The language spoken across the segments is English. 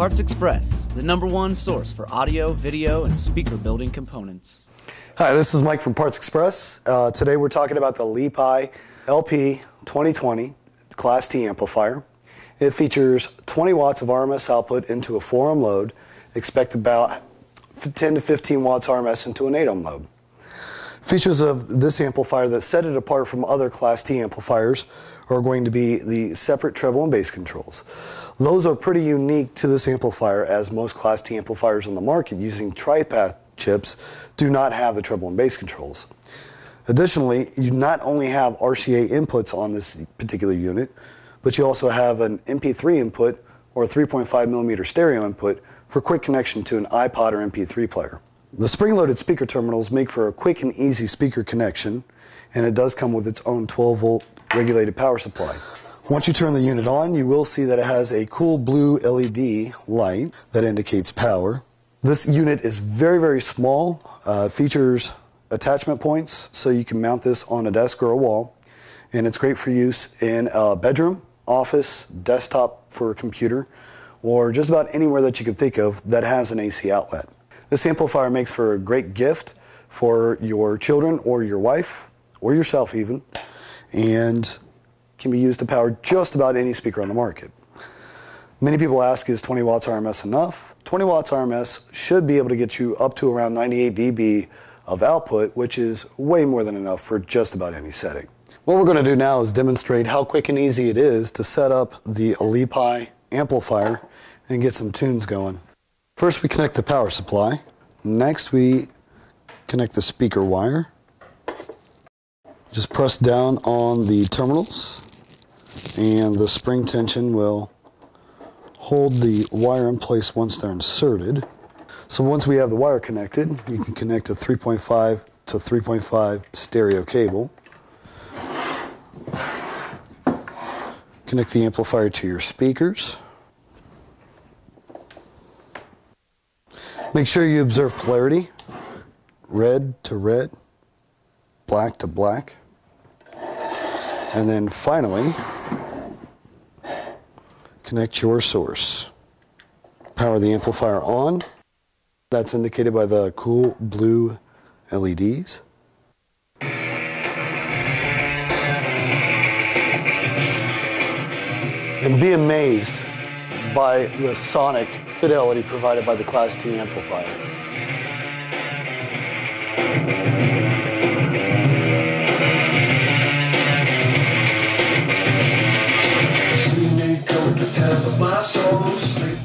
Parts Express, the number one source for audio, video, and speaker building components. Hi, this is Mike from Parts Express. Uh, today we're talking about the Lepai LP 2020 Class T amplifier. It features 20 watts of RMS output into a 4 ohm load, expect about 10 to 15 watts RMS into an 8 ohm load. Features of this amplifier that set it apart from other Class T amplifiers are going to be the separate treble and bass controls. Those are pretty unique to this amplifier as most Class T amplifiers on the market using Tripath chips do not have the treble and bass controls. Additionally, you not only have RCA inputs on this particular unit, but you also have an MP3 input or a 3.5 millimeter stereo input for quick connection to an iPod or MP3 player. The spring-loaded speaker terminals make for a quick and easy speaker connection, and it does come with its own 12 volt regulated power supply. Once you turn the unit on, you will see that it has a cool blue LED light that indicates power. This unit is very, very small, uh, features attachment points, so you can mount this on a desk or a wall, and it's great for use in a bedroom, office, desktop for a computer, or just about anywhere that you can think of that has an AC outlet. This amplifier makes for a great gift for your children or your wife or yourself even and can be used to power just about any speaker on the market. Many people ask, is 20 watts RMS enough? 20 watts RMS should be able to get you up to around 98 dB of output, which is way more than enough for just about any setting. What we're going to do now is demonstrate how quick and easy it is to set up the Lepai amplifier and get some tunes going. First we connect the power supply. Next we connect the speaker wire. Just press down on the terminals and the spring tension will hold the wire in place once they're inserted. So once we have the wire connected, you can connect a 3.5 to 3.5 stereo cable. Connect the amplifier to your speakers. Make sure you observe polarity, red to red, black to black. And then finally, connect your source. Power the amplifier on. That's indicated by the cool blue LEDs. And be amazed by the sonic fidelity provided by the Class T amplifier.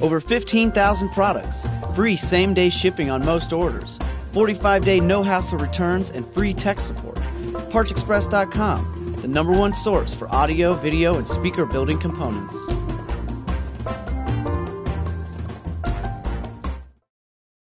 Over 15,000 products, free same day shipping on most orders, 45 day no hassle returns, and free tech support. PartsExpress.com, the number one source for audio, video, and speaker building components.